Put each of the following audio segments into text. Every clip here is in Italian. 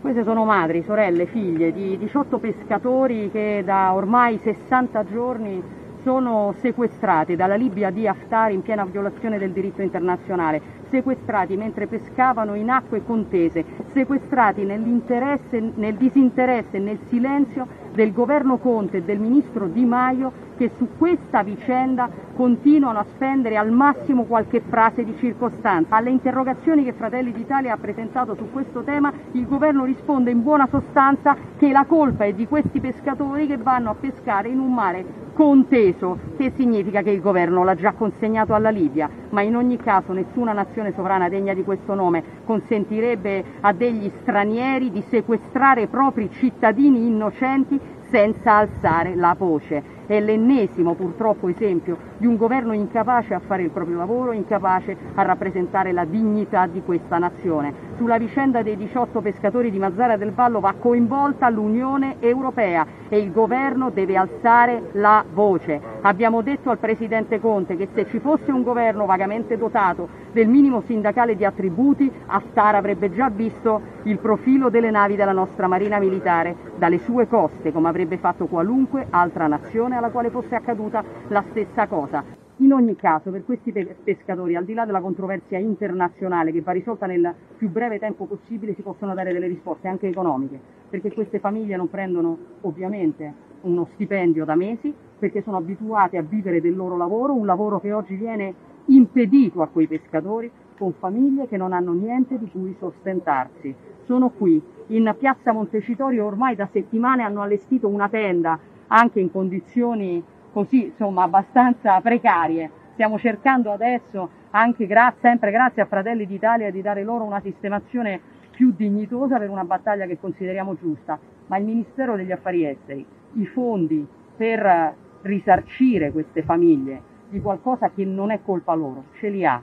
Queste sono madri, sorelle, figlie di 18 pescatori che da ormai 60 giorni sono sequestrati dalla Libia di Haftar in piena violazione del diritto internazionale, sequestrati mentre pescavano in acque contese, sequestrati nel disinteresse e nel silenzio del governo Conte e del ministro Di Maio che su questa vicenda continuano a spendere al massimo qualche frase di circostanza. Alle interrogazioni che Fratelli d'Italia ha presentato su questo tema il governo risponde in buona sostanza che la colpa è di questi pescatori che vanno a pescare in un mare conteso, che significa che il governo l'ha già consegnato alla Libia, ma in ogni caso nessuna nazione sovrana degna di questo nome consentirebbe a degli stranieri di sequestrare propri cittadini innocenti senza alzare la voce. È l'ennesimo purtroppo esempio di un governo incapace a fare il proprio lavoro, incapace a rappresentare la dignità di questa nazione. Sulla vicenda dei 18 pescatori di Mazzara del Vallo va coinvolta l'Unione Europea e il governo deve alzare la voce. Abbiamo detto al Presidente Conte che se ci fosse un governo vagamente dotato del minimo sindacale di attributi, Haftar avrebbe già visto il profilo delle navi della nostra Marina Militare dalle sue coste, come avrebbe fatto qualunque altra nazione alla quale fosse accaduta la stessa cosa. In ogni caso, per questi pescatori, al di là della controversia internazionale che va risolta nel più breve tempo possibile, si possono dare delle risposte anche economiche, perché queste famiglie non prendono ovviamente uno stipendio da mesi, perché sono abituate a vivere del loro lavoro, un lavoro che oggi viene impedito a quei pescatori con famiglie che non hanno niente di cui sostentarsi. Sono qui in piazza Montecitorio ormai da settimane hanno allestito una tenda anche in condizioni così insomma abbastanza precarie. Stiamo cercando adesso, anche gra- sempre grazie a Fratelli d'Italia, di dare loro una sistemazione più dignitosa per una battaglia che consideriamo giusta, ma il Ministero degli Affari Esteri, i fondi per risarcire queste famiglie di qualcosa che non è colpa loro, ce li ha,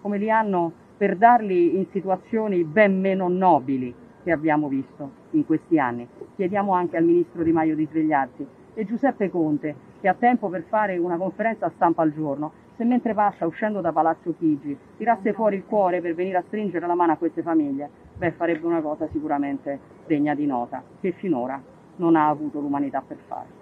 come li hanno per darli in situazioni ben meno nobili che abbiamo visto in questi anni. Chiediamo anche al Ministro Di Maio di svegliarsi e Giuseppe Conte, che ha tempo per fare una conferenza stampa al giorno, se mentre passa uscendo da Palazzo Chigi tirasse fuori il cuore per venire a stringere la mano a queste famiglie, beh farebbe una cosa sicuramente degna di nota, che finora non ha avuto l'umanità per fare.